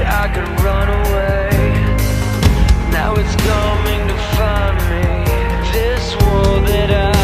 I could run away. Now it's coming to find me. This world that I